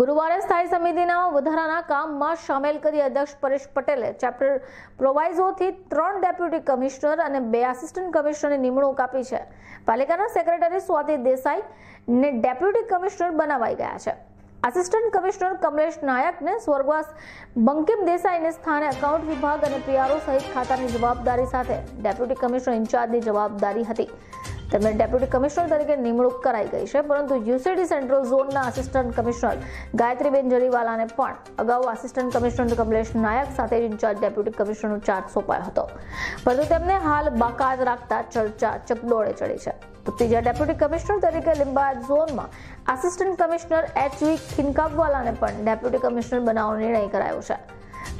ગુરુવારે સ્થાયી સમિતિના વધારાના કામમાં સામેલ કરી અધ્યક્ષ પરેશ પટેલે ચેપ્ટર પ્રોવાઇઝોથી ત્રણ ડેપ્યુટી કમિશનર અને બે આસિસ્ટન્ટ કમિશનરની નિમણૂક આપી છે. પાલિકાના સેક્રેટરી સ્વાતિ દેસાઈ ને ડેપ્યુટી કમિશનર બનાવાઈ ગયા છે. આસિસ્ટન્ટ કમિશનર કમલેશ નાયકને સ્વર્ગવાસ બંકિમ દેસાઈને સ્થાને એકાઉન્ટ વિભાગ અને પીઆરઓ સહિત ખાતાની જવાબદારી સાથે ડેપ્યુટી કમિશનર ઇન્ચાર્જની જવાબદારી હતી. તેમને ડેપ્યુટી કમિશનર તરીકે નિમણૂક કરાઈ ગઈ છે, પરંતુ યુસીડી સેન્ટ્રલ ઝોનના આસિસ્ટન્ટ કમિશનર ગાયત્રીબેન જરીવાલાને પણ અગાઉ આસિસ્ટન્ટ કમિશનર કમલેશ નાયક સાથે ઇન્ચાર્જ ડેપ્યુટી કમિશનરનો ચાર્જ સોંપાયો હતો. પરંતુ તેમને હાલ બાકાત રાખતા ચર્ચા ચકડોળે ચડી છે. તો ત્રીજા ડેપ્યુટી કમિશનર તરીકે લિંબાયત ઝોનમાં આસિસ્ટન્ટ કમિશનર એચ વી ખિનકાબવાલાને પણ ડેપ્યુટી કમિશનર બનાવવાનો નિર્ણય કરાયો છે.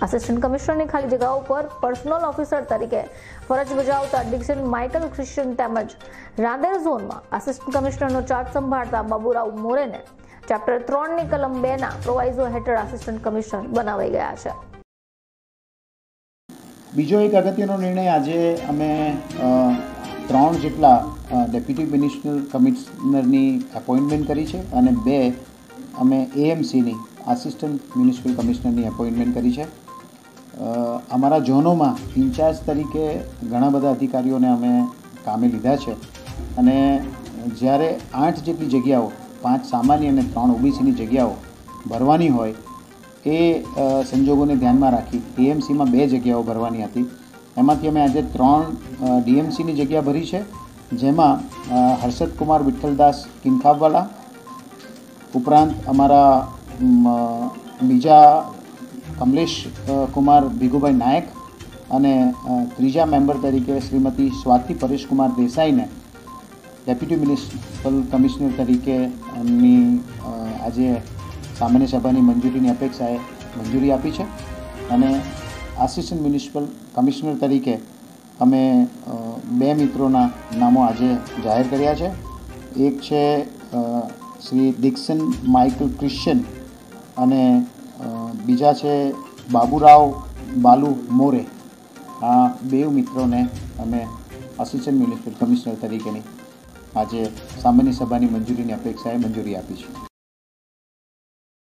આસિસ્ટન્ટ કમિશનરની ખાલી જગ્યાઓ પર પર્સનલ ઓફિસર તરીકે ફરજ બજાવતા ડિક્સન માઇકલ ક્રિશ્ચિયન તેમજ રાંદેર ઝોનમાં આસિસ્ટન્ટ કમિશનરનો ચાર્જ સંભાળતા બાબુરાવ મોરેને ચેપ્ટર ત્રણની કલમ બેના પ્રોવાઇઝો હેઠળ આસિસ્ટન્ટ કમિશનર બનાવાઈ ગયા છે. બીજો એક અગત્યનો નિર્ણય આજે અમે ત્રણ જેટલા ડેપ્યુટી મિનિસ્ટર કમિશનરની એપોઇન્ટમેન્ટ કરી છે અને બે અમે એએમસીની આસિસ્ટન્ટ મ્યુનિસિપલ કમિશનરની એપોઇન્ટમેન્ટ કરી છે. અમારા ઝોનોમાં ઇન્ચાર્જ તરીકે ઘણા બધા અધિકારીઓને અમે કામે લીધા છે. અને જ્યારે આઠ જેટલી જગ્યાઓ, પાંચ સામાન્ય અને ત્રણ ઓબીસીની જગ્યાઓ ભરવાની હોય, એ સંજોગોને ધ્યાનમાં રાખી ડીએમસીમાં બે જગ્યાઓ ભરવાની હતી. એમાંથી અમે આજે ત્રણ ડીએમસીની જગ્યા ભરી છે, જેમાં હર્ષદકુમાર હર્ષદ કુમાર વિઠ્ઠલદાસ કિનખાબવાલા ઉપરાંત અમારા બીજા કમલેશ કુમાર ભીગુભાઈ નાયક અને ત્રીજા મેમ્બર તરીકે શ્રીમતી સ્વાતિ પરેશકુમાર દેસાઈને ડેપ્યુટી મ્યુનિસિપલ કમિશનર તરીકે એમની આજે સામાન્ય સભાની મંજૂરીની અપેક્ષાએ મંજૂરી આપી છે અને આસિસ્ટન્ટ મ્યુનિસિપલ કમિશનર તરીકે અમે બે મિત્રોના નામો આજે જાહેર કર્યા છે. એક છે શ્રી દિક્સન માઇકલ ક્રિશ્ચન અને બીજા છે બાબુરાવ બાલુ મોરે. આ બે મિત્રોને અમે આસિસ્ટન્ટ મ્યુનિસિપલ કમિશનર તરીકેની આજે સામાન્ય સભાની મંજૂરીની અપેક્ષાએ મંજૂરી આપી છે.